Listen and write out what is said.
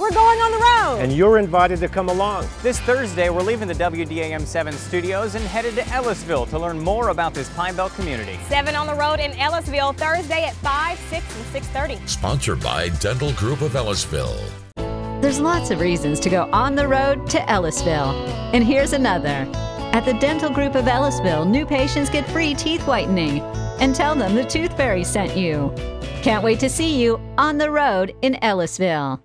We're going on the road. And you're invited to come along. This Thursday, we're leaving the WDAM 7 studios and headed to Ellisville to learn more about this Pine Belt community. 7 on the road in Ellisville Thursday at 5, 6, and 6.30. Sponsored by Dental Group of Ellisville. There's lots of reasons to go on the road to Ellisville. And here's another. At the Dental Group of Ellisville, new patients get free teeth whitening. And tell them the Tooth Fairy sent you. Can't wait to see you on the road in Ellisville.